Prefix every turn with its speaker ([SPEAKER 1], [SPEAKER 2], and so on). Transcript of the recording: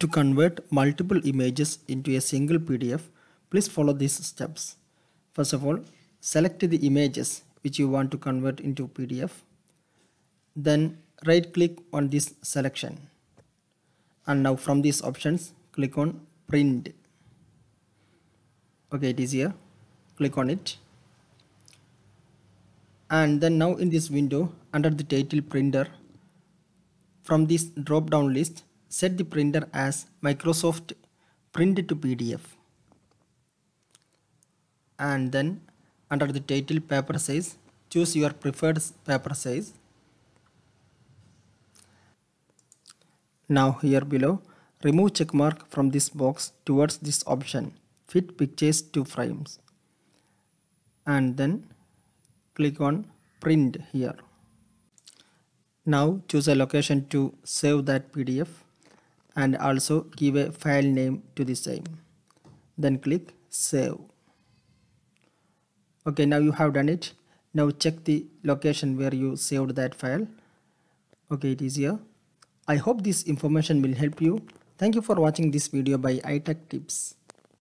[SPEAKER 1] To convert multiple images into a single PDF, please follow these steps. First of all, select the images which you want to convert into PDF. Then right click on this selection. And now from these options, click on print. Okay, it is here. Click on it. And then now in this window, under the title printer, from this drop down list, set the printer as Microsoft Print to PDF and then under the title paper size choose your preferred paper size. Now here below remove checkmark from this box towards this option fit pictures to frames. And then click on print here. Now choose a location to save that PDF and also give a file name to the same. Then click save. Okay now you have done it. Now check the location where you saved that file. Okay it is here. I hope this information will help you. Thank you for watching this video by itech tips